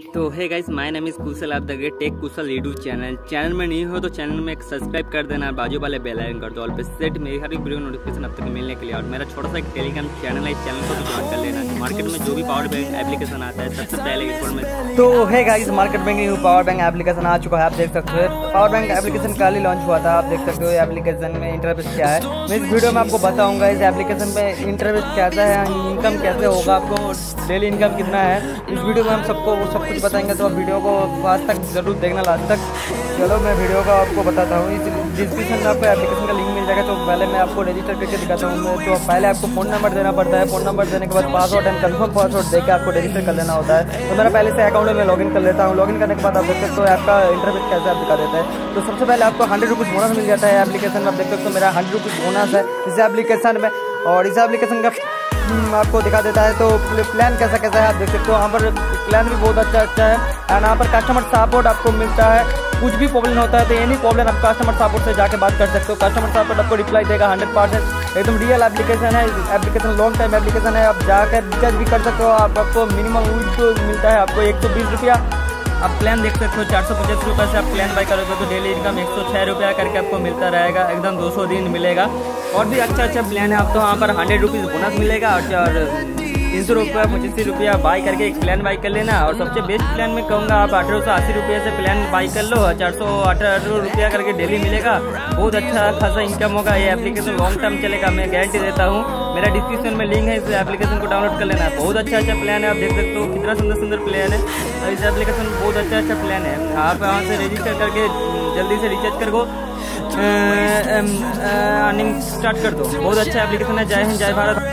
तो है guys my name is Kushal आप देख tech Kushal YouTube channel channel में नहीं हो तो चैनल में एक सब्सक्राइब कर देना, बाजू वाले बेल आइकन कर दो और सेट मेरी हर एक वीडियो नोटिफिकेशन अब तक मिलने के लिए। और मेरा छोटा सा एक टेलीग्राम चैनल है, इस चैनल को भी ज्वाइन कर लेना। मार्केट में जो भी पावर बैंक एप्लीकेशन आता है, सबसे पहले इन्फॉर्मेशन तो है गाइस मार्केट में न्यू पावर बैंक एप्लीकेशन आ चुका है, आप देख सकते हो। पावर बैंक एप्लीकेशन कल ही लॉन्च हुआ था, आप देख सकते हो एप्लीकेशन में इंटरफेस क्या है। मैं इस वीडियो में आपको बताऊँगा, इस एप्लीकेशन में इंटरफेस कैसा है इनकम कैसे होगा आपको डेली इनकम कितना है। इस वीडियो में हम सबको सब कुछ बताएँगे तो आप वीडियो को आज तक ज़रूर देखना, लास्ट तक। चलो, मैं वीडियो का आपको बताता हूँ। इस डिस्क्रिप्शन में आपको एप्लीकेशन का लिंक मिल जाएगा तो पहले मैं आपको रजिस्टर करके दिखाता हूँ। तो पहले आपको फ़ोन नंबर देना पड़ता है। फ़ोन नंबर देने के बाद पासवर्ड एंड कन्फर्म पासवर्ड देकर आपको रजिस्टर कर लेना होता है। तो मेरा पहले से अकाउंट में लॉगिन कर लेता हूँ। लॉगिन करने के बाद आप देख सकते हो आपका इंटरव्यू कैसे आप दिखा देता है। तो सबसे पहले आपको हंड्रेड रुपीज़ बोनस मिल जाता है एप्लीकेशन में। आप देख सकते हो मेरा हंड्रेड रुपीज़ बोनस है इस एप्लीकेशन में। और इस एप्लीकेशन का आपको दिखा देता है तो प्लान कैसा कैसा है, आप देख सकते हो, यहाँ पर प्लान भी बहुत अच्छा अच्छा है एंड यहाँ पर कस्टमर सपोर्ट आपको मिलता है, कुछ भी प्रॉब्लम होता है तो एनी प्रॉब्लम आप कस्टमर सपोर्ट से जाके बात कर सकते हो कस्टमर सपोर्ट आपको रिप्लाई देगा हंड्रेड परसेंट एकदम रियल एप्लीकेशन है एप्लीकेशन लॉन्ग टाइम एप्लीकेशन है, आप जाकर रिचार्ज भी कर सकते हो आप आपको मिनिमम मिलता है, आपको एक सौ बीस रुपया आप प्लान देख सकते हो, चार सौ पचास रुपये से आप प्लान बाई करोगे तो डेली इनकम एक सौ छः रुपया करके आपको मिलता रहेगा, एकदम दो सौ दिन मिलेगा। और भी अच्छा अच्छा प्लान है आपको वहाँ पर हंड्रेड रुपीज़ बोनस मिलेगा और तीन सौ रुपया पचासी रुपया बाई करके एक प्लान बाई कर लेना। और सबसे बेस्ट प्लान में कहूँगा, आप अठारह सौ अस्सी रुपये से प्लान बाई कर लो। चार सौ अठारह रुपया करके डेली मिलेगा। बहुत अच्छा खासा इनकम होगा। ये एप्लीकेशन लॉन्ग टर्म चलेगा। मैं गारंटी देता हूँ। मेरा डिस्क्रिप्शन में लिंक है, इस एप्लीकेशन को डाउनलोड कर लेना। बहुत अच्छा अच्छा प्लान है। आप देख सकते हो, कितना सुंदर सुंदर प्लान है। और इस एप्लीकेशन बहुत अच्छा अच्छा प्लान है। आप वहाँ से रजिस्टर करके जल्दी से रिचार्ज कर दो अर्निंग स्टार्ट कर दो। बहुत अच्छा एप्लीकेशन है। जय हिंद, जय भारत।